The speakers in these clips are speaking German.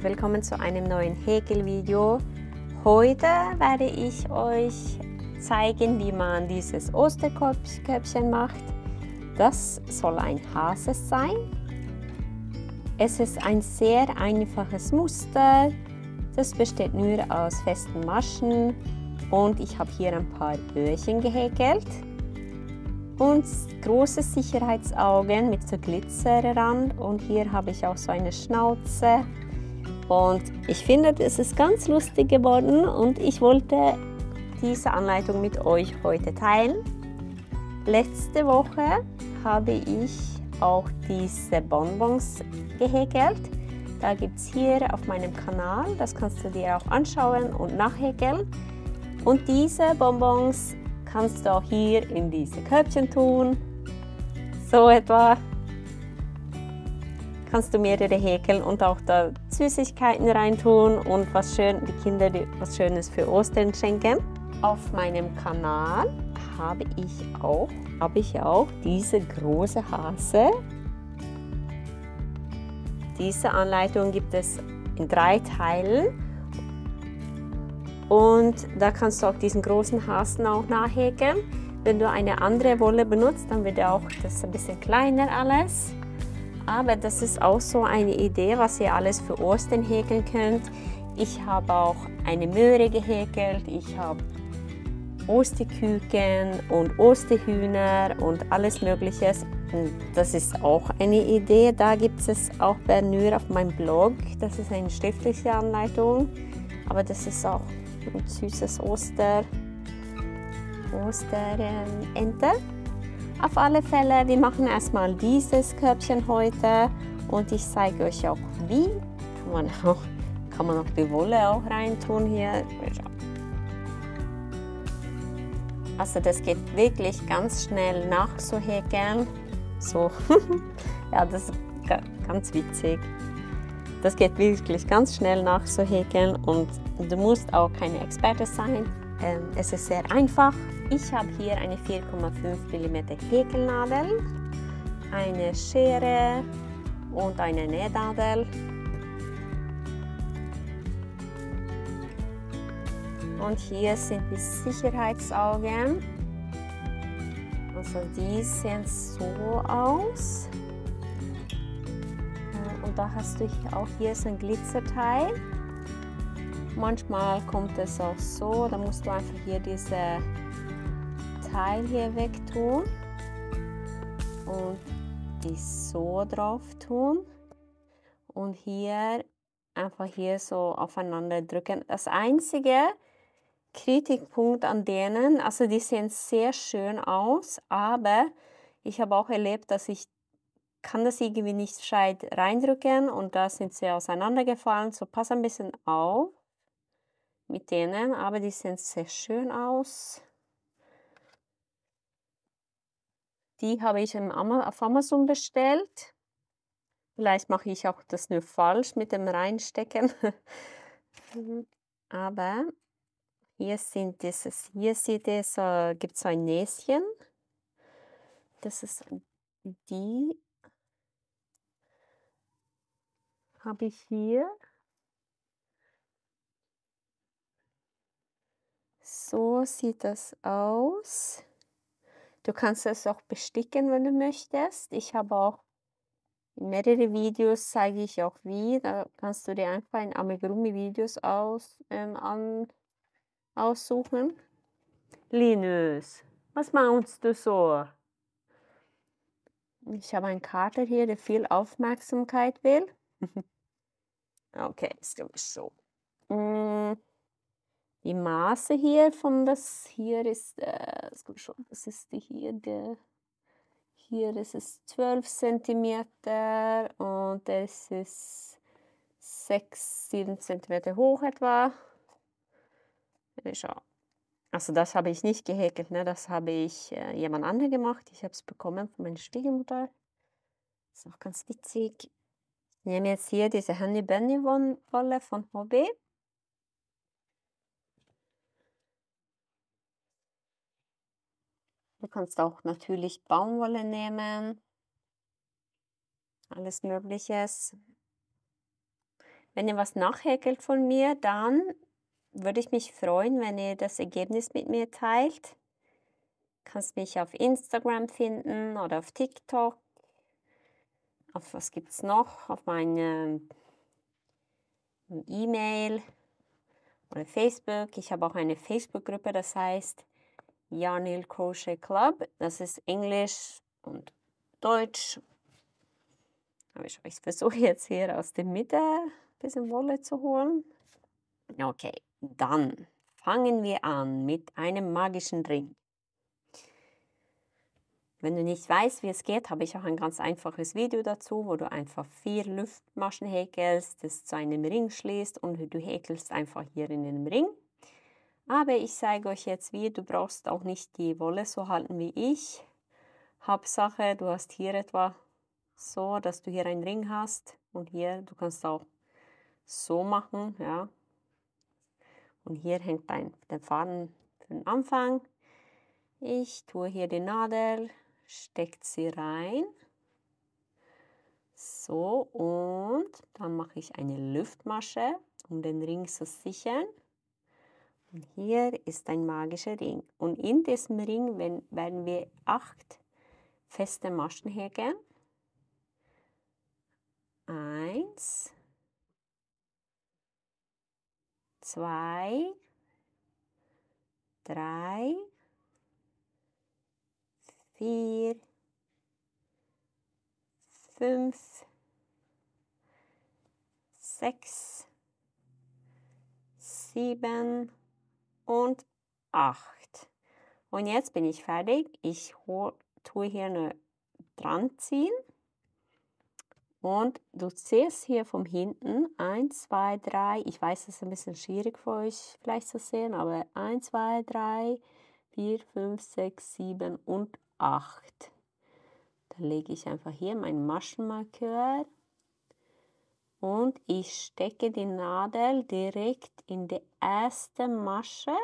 Und willkommen zu einem neuen Häkelvideo. Heute werde ich euch zeigen, wie man dieses Osterköpfchen macht. Das soll ein Hase sein. Es ist ein sehr einfaches Muster. Das besteht nur aus festen Maschen und ich habe hier ein paar Öhrchen gehäkelt und große Sicherheitsaugen mit so Glitzerrand und hier habe ich auch so eine Schnauze und ich finde, es ist ganz lustig geworden und ich wollte diese Anleitung mit euch heute teilen. Letzte Woche habe ich auch diese Bonbons gehäkelt. Da gibt es hier auf meinem Kanal, das kannst du dir auch anschauen und nachhäkeln. Und diese Bonbons kannst du auch hier in diese Körbchen tun. So etwa kannst du mehrere häkeln und auch da Süßigkeiten reintun und was schön, die Kinder was Schönes für Ostern schenken. Auf meinem Kanal habe ich auch, habe ich auch diese große Hase. Diese Anleitung gibt es in drei Teilen und da kannst du auch diesen großen Hasen auch nachhäkeln. Wenn du eine andere Wolle benutzt, dann wird auch das ein bisschen kleiner alles. Aber das ist auch so eine Idee, was ihr alles für Ostern häkeln könnt. Ich habe auch eine Möhre gehäkelt, ich habe Osterküken und Osterhühner und alles Mögliche. Und das ist auch eine Idee. Da gibt es auch nur auf meinem Blog. Das ist eine schriftliche Anleitung. Aber das ist auch ein süßes Oster, Osterente. Auf alle Fälle, wir machen erstmal dieses Körbchen heute und ich zeige euch auch wie. Kann man auch, kann man auch die Wolle auch reintun hier. Also das geht wirklich ganz schnell nach so ja, das ist ganz witzig. Das geht wirklich ganz schnell nach so häkeln und Du musst auch keine Experte sein. Ähm, es ist sehr einfach. Ich habe hier eine 4,5 mm Häkelnadel, eine Schere und eine Nähnadel. Und hier sind die Sicherheitsaugen. Also die sehen so aus. Äh, und da hast du auch hier so ein Glitzerteil. Manchmal kommt es auch so, da musst du einfach hier diese Teil hier weg tun und die so drauf tun und hier einfach hier so aufeinander drücken. Das einzige Kritikpunkt an denen, also die sehen sehr schön aus, aber ich habe auch erlebt, dass ich kann das irgendwie nicht gescheit reindrücken und da sind sie auseinandergefallen. So pass ein bisschen auf mit denen, aber die sehen sehr schön aus. Die habe ich auf Amazon bestellt. Vielleicht mache ich auch das nur falsch mit dem Reinstecken. aber hier sind dieses, hier sieht es, äh, gibt es ein Näschen. Das ist die habe ich hier. So sieht das aus. Du kannst es auch besticken, wenn du möchtest. Ich habe auch mehrere Videos zeige ich auch wie. Da kannst du dir einfach in Amigurumi-Videos aus, ähm, an, aussuchen. Linus, was machst du so? Ich habe einen Kater hier, der viel Aufmerksamkeit will. okay, ist glaube ich so. Mm die Maße hier von das hier ist, äh, das ist die hier, der, hier ist es 12 cm und das ist 6, 7 cm hoch etwa. Also das habe ich nicht gehäkelt, ne? das habe ich äh, jemand anderem gemacht. Ich habe es bekommen von meiner Schwiegermutter. Ist auch ganz witzig. Ich nehme jetzt hier diese Honey Bunny Wolle von Hobby. Kannst auch natürlich Baumwolle nehmen. Alles Mögliches. Wenn ihr was nachhäkelt von mir, dann würde ich mich freuen, wenn ihr das Ergebnis mit mir teilt. Kannst mich auf Instagram finden oder auf TikTok. Auf was gibt es noch? Auf meine E-Mail oder Facebook. Ich habe auch eine Facebook-Gruppe, das heißt Janil Crochet Club. Das ist Englisch und Deutsch. Aber ich, ich versuche jetzt hier aus der Mitte ein bisschen Wolle zu holen. Okay, dann fangen wir an mit einem magischen Ring. Wenn du nicht weißt, wie es geht, habe ich auch ein ganz einfaches Video dazu, wo du einfach vier Luftmaschen häkelst, das zu einem Ring schließt und du häkelst einfach hier in den Ring. Aber ich zeige euch jetzt wie, du brauchst auch nicht die Wolle so halten wie ich. Hauptsache, du hast hier etwa so, dass du hier einen Ring hast und hier, du kannst auch so machen, ja. Und hier hängt dein, der Faden für den Anfang. Ich tue hier die Nadel steckt sie rein. So, und dann mache ich eine Luftmasche, um den Ring zu sichern. Und hier ist ein magischer Ring. Und in diesem Ring werden wir acht feste Maschen häkeln. Eins, zwei, drei, vier, fünf, sechs, sieben und acht. Und jetzt bin ich fertig. Ich tue hier eine dran ziehen. Und du siehst hier von hinten 1, 2, 3. Ich weiß, es ist ein bisschen schwierig für euch vielleicht zu sehen, aber 1, 2, 3, 4, 5, 6, 7 und 8. Dann lege ich einfach hier meinen Maschenmarkeur und ich stecke die Nadel direkt in die erste Masche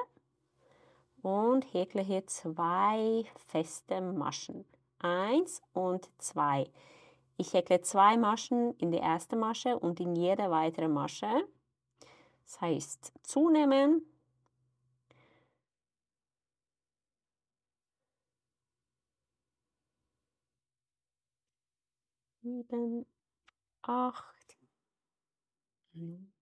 und häkle hier zwei feste Maschen. Eins und zwei. Ich häkle zwei Maschen in die erste Masche und in jede weitere Masche. Das heißt, zunehmen, sieben, acht, neun,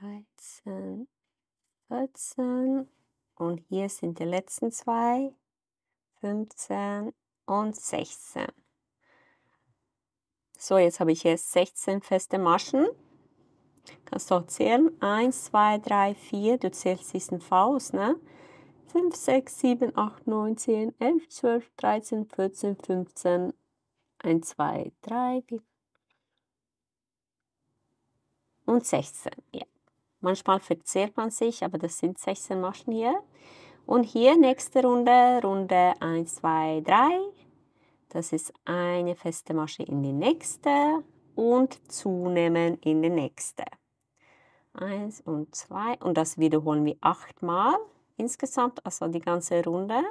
dreizehn, vierzehn und hier sind die letzten zwei, 15 und 16. So, jetzt habe ich hier 16 feste Maschen. Kannst du auch zählen. 1, 2, 3, 4. Du zählst diesen Faust, ne? 5, 6, 7, 8, 9, 10, 11, 12, 13, 14, 15. 1, 2, 3, 4. Und 16. Ja. Manchmal verzählt man sich, aber das sind 16 Maschen hier. Und hier nächste Runde, Runde 1, 2, 3. Das ist eine feste Masche in die nächste und zunehmen in die nächste. Eins und zwei und das wiederholen wir achtmal insgesamt, also die ganze Runde.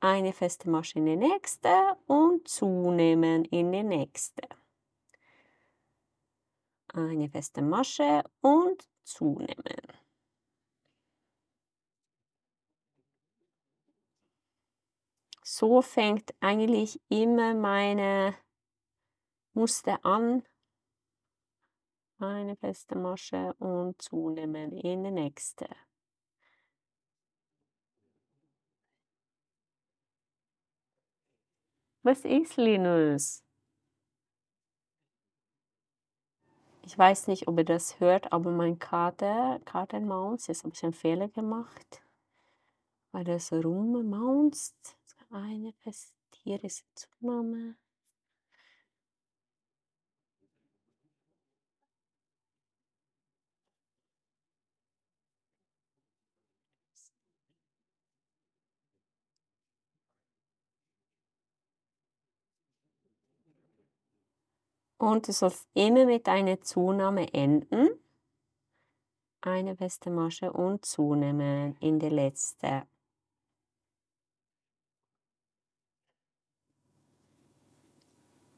Eine feste Masche in die nächste und zunehmen in die nächste. Eine feste Masche und zunehmen. So fängt eigentlich immer meine Muster an, eine feste Masche und zunehmen in die nächste. Was ist Linus? Ich weiß nicht, ob ihr das hört, aber mein Kater, Katermaus, jetzt habe ich einen Fehler gemacht, weil so rummaunzt. Eine Tiere ist Zunahme. Und du sollst immer mit einer Zunahme enden. Eine feste Masche und zunehmen in die letzte.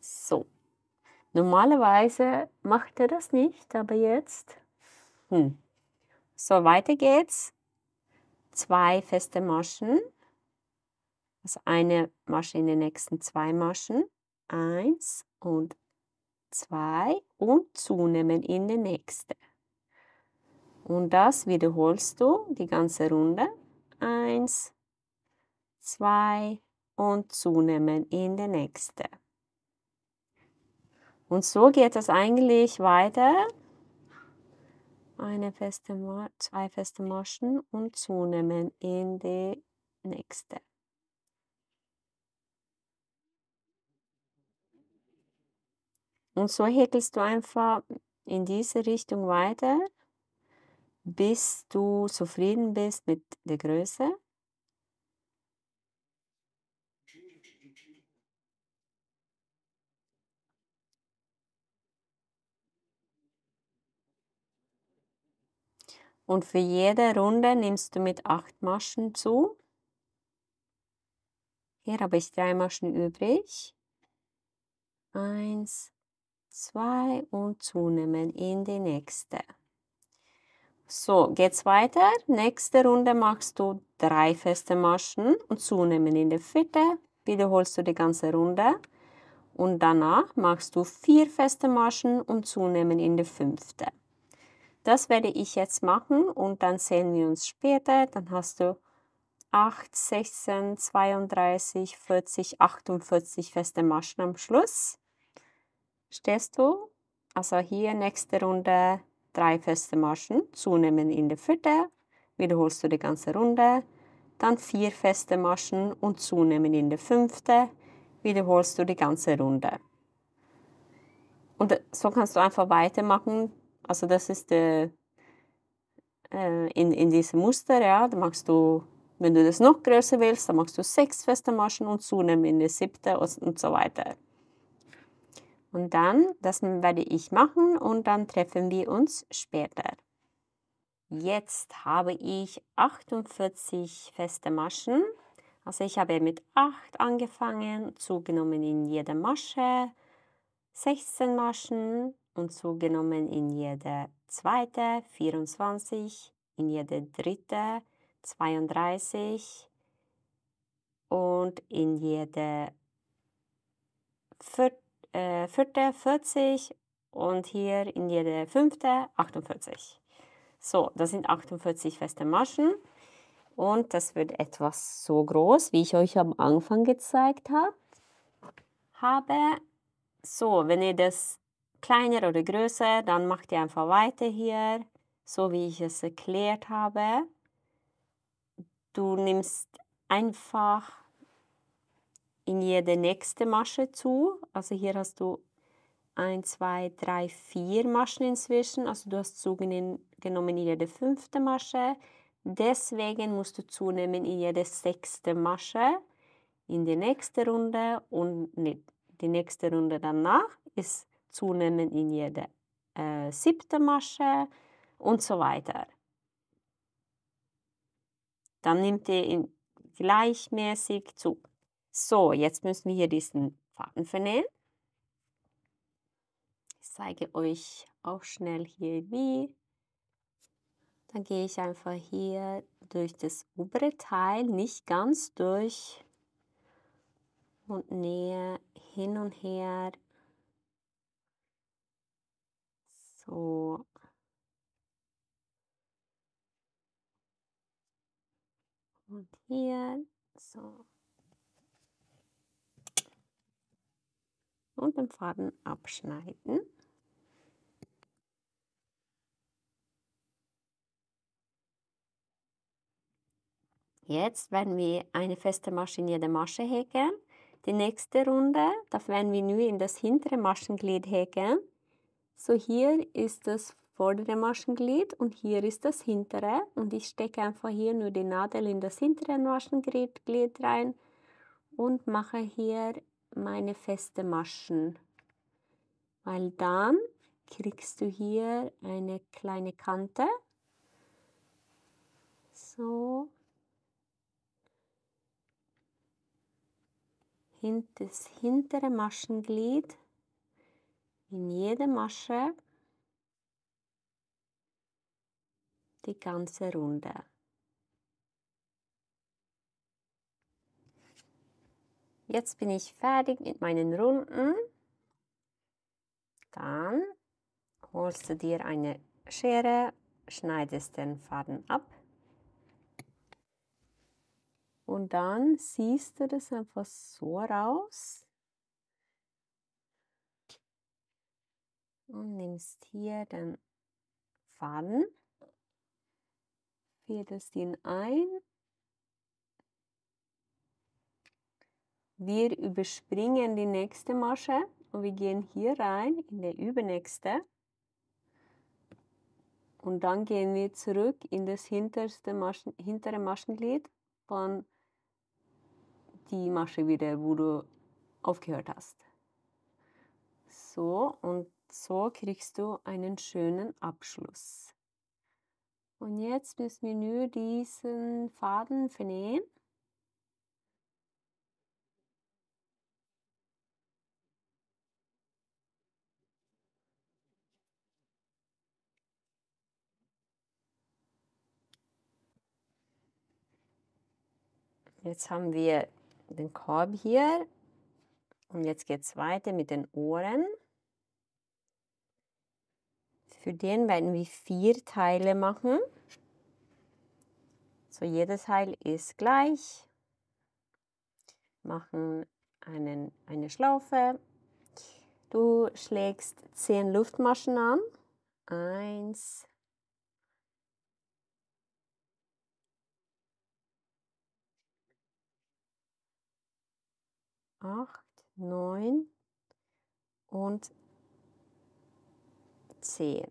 So. Normalerweise macht er das nicht, aber jetzt. Hm. So, weiter geht's. Zwei feste Maschen. Also eine Masche in den nächsten zwei Maschen. Eins und zwei und zunehmen in die nächste. Und das wiederholst du die ganze Runde. Eins, zwei und zunehmen in die nächste. Und so geht es eigentlich weiter. Eine feste, zwei feste Maschen und zunehmen in die nächste. Und so häkelst du einfach in diese Richtung weiter, bis du zufrieden bist mit der Größe. Und für jede Runde nimmst du mit acht Maschen zu. Hier habe ich drei Maschen übrig. Eins, zwei und zunehmen in die nächste. So, geht's weiter. Nächste Runde machst du drei feste Maschen und zunehmen in die vierte. Wiederholst du die ganze Runde. Und danach machst du vier feste Maschen und zunehmen in die fünfte. Das werde ich jetzt machen und dann sehen wir uns später. Dann hast du 8, 16, 32, 40, 48 feste Maschen am Schluss. Stehst du? Also hier nächste Runde drei feste Maschen, zunehmen in der vierte, wiederholst du die ganze Runde. Dann vier feste Maschen und zunehmen in der fünfte, wiederholst du die ganze Runde. Und so kannst du einfach weitermachen also das ist äh, in, in diesem Muster, ja, da machst du, wenn du das noch größer willst, dann machst du sechs feste Maschen und zunehmen in die siebte und so weiter. Und dann, das werde ich machen und dann treffen wir uns später. Jetzt habe ich 48 feste Maschen. Also ich habe mit 8 angefangen, zugenommen in jeder Masche, 16 Maschen, und zugenommen in jede zweite 24, in jede dritte 32 und in jede äh, vierte 40 und hier in jede fünfte 48. So, das sind 48 feste Maschen und das wird etwas so groß, wie ich euch am Anfang gezeigt habe. habe. So, wenn ihr das kleiner oder größer, dann macht ihr einfach weiter hier, so wie ich es erklärt habe. Du nimmst einfach in jede nächste Masche zu. Also hier hast du 1, 2, 3, 4 Maschen inzwischen. Also du hast zugenommen in jede fünfte Masche. Deswegen musst du zunehmen in jede sechste Masche in die nächste Runde und die nächste Runde danach ist zunehmen in jede äh, siebte Masche und so weiter. Dann nimmt ihr gleichmäßig zu. So, jetzt müssen wir hier diesen Faden vernähen. Ich zeige euch auch schnell hier wie. Dann gehe ich einfach hier durch das obere Teil, nicht ganz durch und nähe hin und her so. Und hier, so. Und den Faden abschneiden. Jetzt werden wir eine feste Masche in jede Masche häkeln. Die nächste Runde, da werden wir nur in das hintere Maschenglied häkeln. So hier ist das vordere Maschenglied und hier ist das hintere und ich stecke einfach hier nur die Nadel in das hintere Maschenglied rein und mache hier meine feste Maschen. Weil dann kriegst du hier eine kleine Kante. So. Das hintere Maschenglied in jede Masche die ganze Runde. Jetzt bin ich fertig mit meinen Runden. Dann holst du dir eine Schere, schneidest den Faden ab. Und dann siehst du das einfach so raus. Und nimmst hier den Faden, fädelst ihn ein. Wir überspringen die nächste Masche und wir gehen hier rein in die übernächste. Und dann gehen wir zurück in das hinterste Maschen, hintere Maschenglied von die Masche wieder, wo du aufgehört hast. So, und so kriegst du einen schönen Abschluss. Und jetzt müssen wir nur diesen Faden vernähen. Jetzt haben wir den Korb hier und jetzt geht es weiter mit den Ohren. Für den werden wir vier Teile machen. So, jedes Teil ist gleich. Machen einen, eine Schlaufe. Du schlägst zehn Luftmaschen an. Eins, acht, neun und zehn.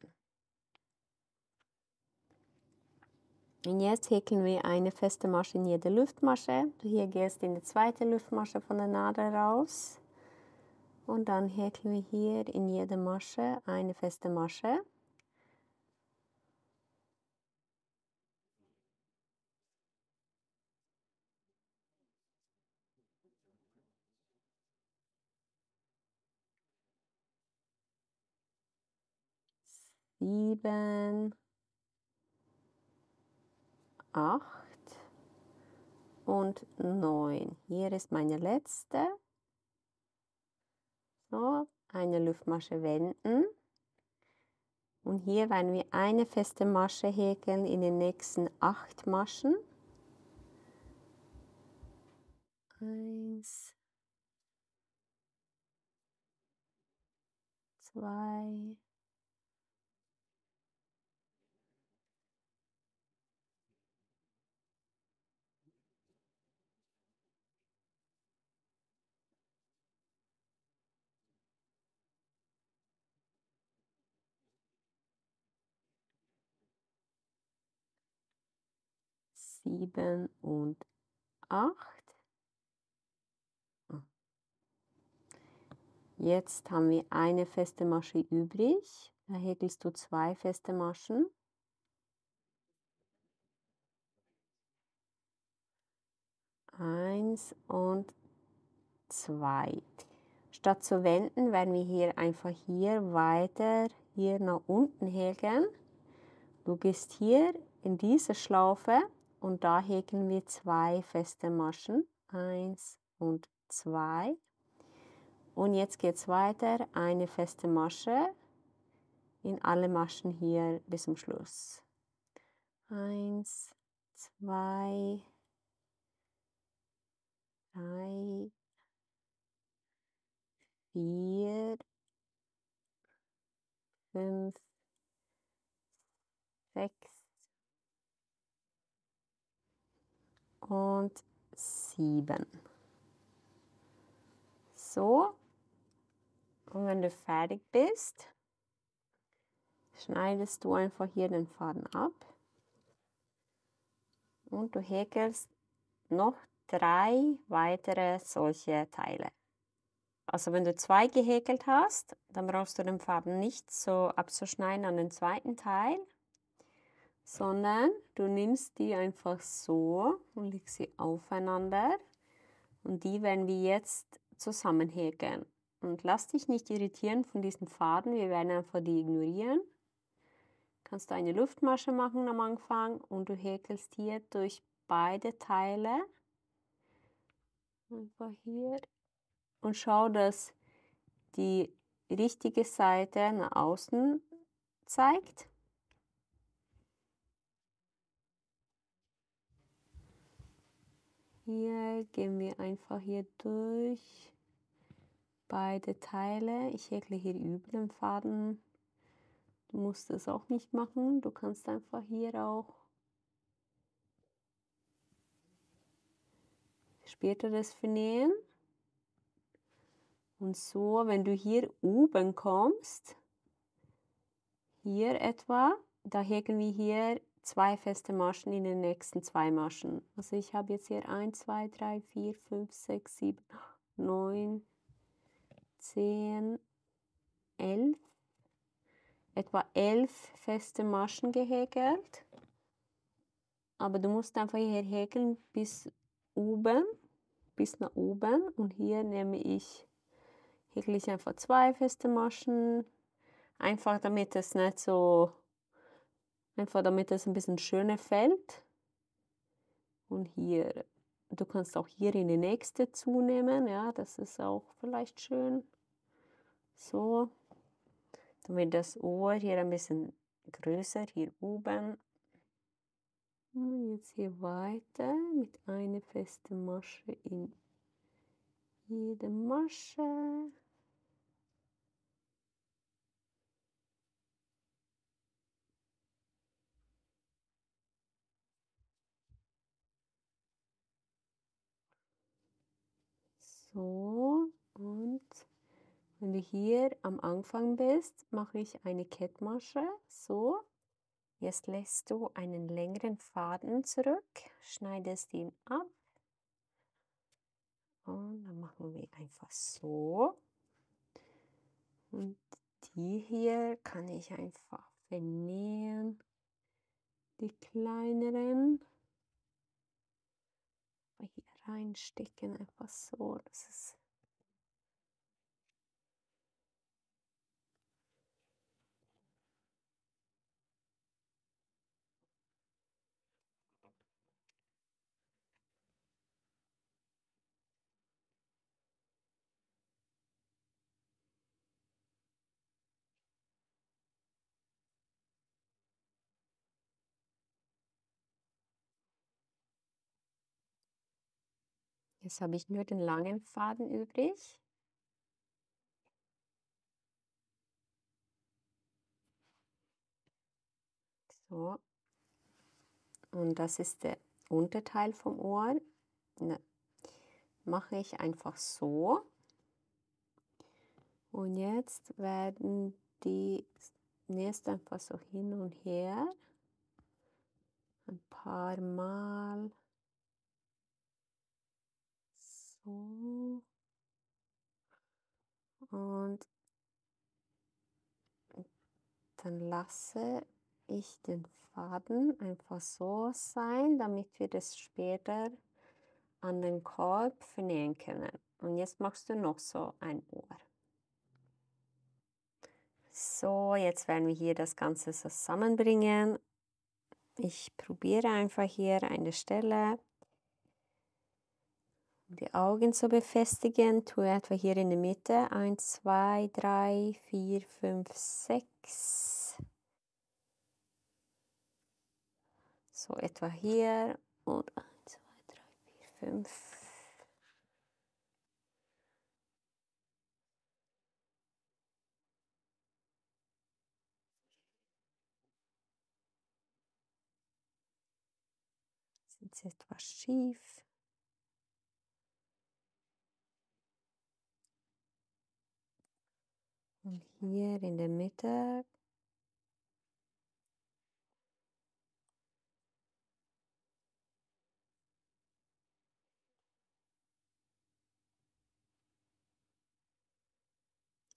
Und jetzt häkeln wir eine feste Masche in jede Luftmasche. Du hier gehst in die zweite Luftmasche von der Nadel raus. Und dann häkeln wir hier in jede Masche eine feste Masche. Sieben, acht und neun. Hier ist meine letzte. So, eine Luftmasche wenden. Und hier werden wir eine feste Masche häkeln in den nächsten acht Maschen. Eins, zwei, sieben und acht. Ah. Jetzt haben wir eine feste Masche übrig. Da häkelst du zwei feste Maschen. Eins und zwei. Statt zu wenden, werden wir hier einfach hier weiter hier nach unten häkeln. Du gehst hier in diese Schlaufe und da häkeln wir zwei feste Maschen. Eins und zwei. Und jetzt geht es weiter. Eine feste Masche in alle Maschen hier bis zum Schluss. Eins, zwei, drei, vier, fünf, sechs, und 7. So, und wenn du fertig bist, schneidest du einfach hier den Faden ab und du häkelst noch drei weitere solche Teile. Also wenn du zwei gehäkelt hast, dann brauchst du den Faden nicht so abzuschneiden an den zweiten Teil, sondern du nimmst die einfach so und legst sie aufeinander und die werden wir jetzt zusammenhäkeln. Und lass dich nicht irritieren von diesen Faden. Wir werden einfach die ignorieren. Kannst du eine Luftmasche machen am Anfang und du häkelst hier durch beide Teile. Einfach hier. Und schau, dass die richtige Seite nach außen zeigt. Hier gehen wir einfach hier durch beide Teile. Ich häkle hier über den Faden. Du musst das auch nicht machen. Du kannst einfach hier auch später das vernähen. Und so, wenn du hier oben kommst, hier etwa, da häkeln wir hier zwei feste Maschen in den nächsten zwei Maschen. Also ich habe jetzt hier 1, 2, 3, 4, 5, 6, 7, 9, 10, 11, etwa 11 feste Maschen gehäkelt. Aber du musst einfach hier häkeln bis oben, bis nach oben. Und hier nehme ich, häkle ich einfach zwei feste Maschen, einfach damit es nicht so Einfach damit es ein bisschen schöner fällt. Und hier, du kannst auch hier in die nächste zunehmen, ja, das ist auch vielleicht schön. So, damit das Ohr hier ein bisschen größer hier oben. Und jetzt hier weiter mit einer festen Masche in jede Masche. So, und wenn du hier am Anfang bist, mache ich eine Kettmasche. So, jetzt lässt du einen längeren Faden zurück, schneidest ihn ab. Und dann machen wir einfach so. Und die hier kann ich einfach vernähen. Die kleineren reinstecken, einfach so. Das ist Jetzt habe ich nur den langen Faden übrig. So. Und das ist der Unterteil vom Ohr. Ne. Mache ich einfach so. Und jetzt werden die nächst einfach so hin und her. Ein paar Mal. So. Und dann lasse ich den Faden einfach so sein, damit wir das später an den Korb vernähen können. Und jetzt machst du noch so ein Ohr. So, jetzt werden wir hier das Ganze zusammenbringen. Ich probiere einfach hier eine Stelle die Augen zu befestigen, tue etwa hier in der Mitte 1, 2, 3, 4, 5, 6. So etwa hier und 1, 2, 3, 4, 5. Sind sie etwas schief? Und hier in der Mitte.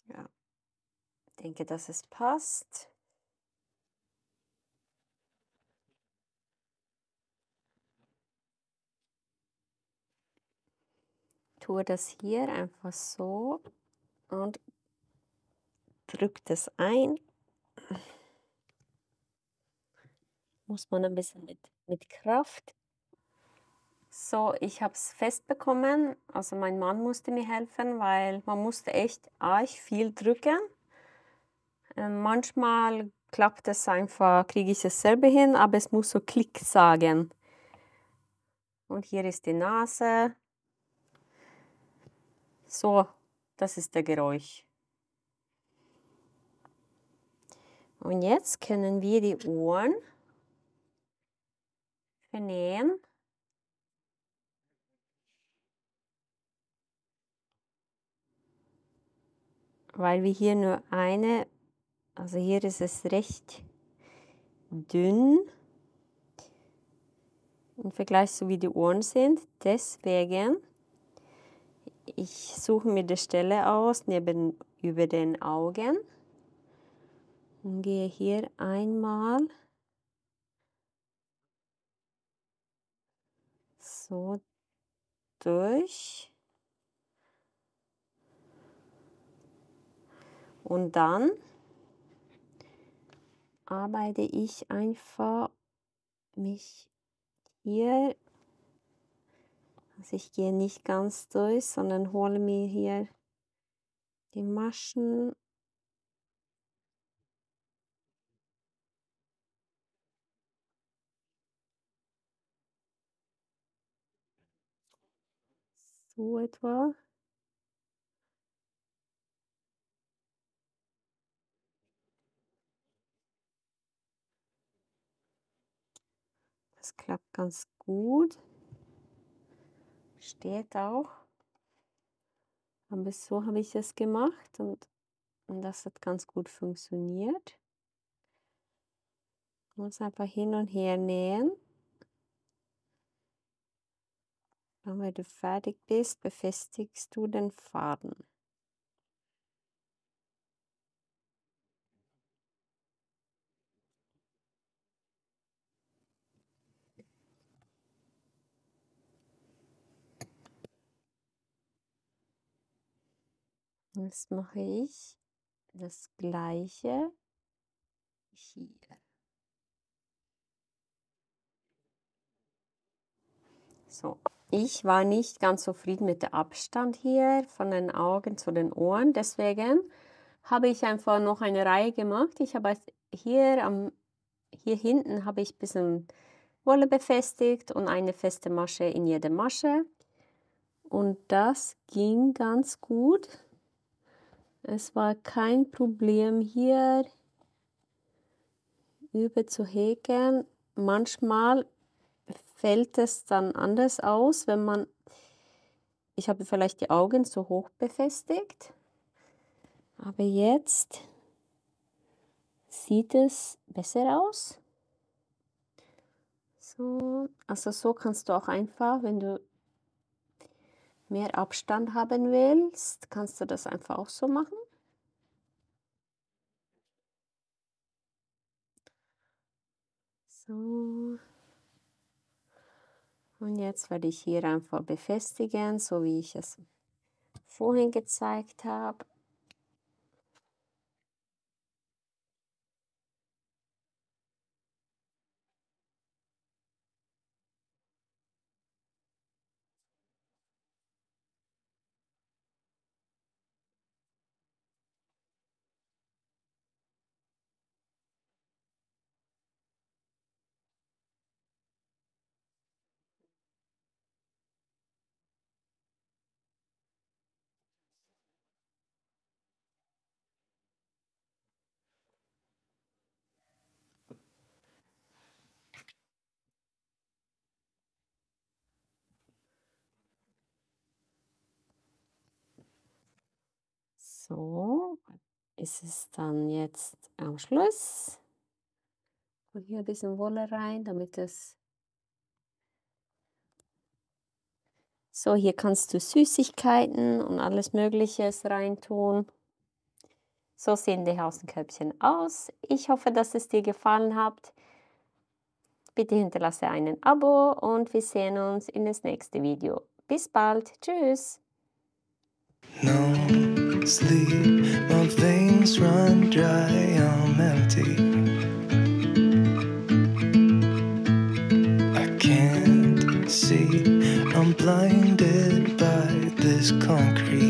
Ja, denke, dass es passt. Tue das hier einfach so. Und drückt es ein. Muss man ein bisschen mit, mit Kraft. So, ich habe es festbekommen. Also mein Mann musste mir helfen, weil man musste echt arg viel drücken. Äh, manchmal klappt es einfach, kriege ich es selber hin, aber es muss so Klick sagen. Und hier ist die Nase. So, das ist der Geräusch. Und jetzt können wir die Ohren vernähen. Weil wir hier nur eine, also hier ist es recht dünn im Vergleich zu wie die Ohren sind. Deswegen, ich suche mir die Stelle aus neben über den Augen und gehe hier einmal so durch. Und dann arbeite ich einfach mich hier, also ich gehe nicht ganz durch, sondern hole mir hier die Maschen so etwa. Das klappt ganz gut. Steht auch. Aber so habe ich es gemacht und, und das hat ganz gut funktioniert. Muss einfach hin und her nähen. Dann, wenn du fertig bist, befestigst du den Faden. Jetzt mache ich das gleiche hier. So, ich war nicht ganz zufrieden mit dem Abstand hier von den Augen zu den Ohren. Deswegen habe ich einfach noch eine Reihe gemacht. Ich habe hier, am, hier hinten habe ich ein bisschen Wolle befestigt und eine feste Masche in jede Masche. Und das ging ganz gut. Es war kein Problem hier über zu häkeln. Manchmal fällt es dann anders aus, wenn man, ich habe vielleicht die Augen zu hoch befestigt. Aber jetzt sieht es besser aus. So, also so kannst du auch einfach, wenn du mehr Abstand haben willst, kannst du das einfach auch so machen. So. Und jetzt werde ich hier einfach befestigen, so wie ich es vorhin gezeigt habe. So, ist es dann jetzt am Schluss. Und hier ein bisschen Wolle rein, damit es... So, hier kannst du Süßigkeiten und alles Mögliche reintun. So sehen die Hasenköpfchen aus. Ich hoffe, dass es dir gefallen hat. Bitte hinterlasse einen Abo und wir sehen uns in das nächste Video. Bis bald. Tschüss. No. Sleep. My veins run dry, I'm empty. I can't see, I'm blinded by this concrete.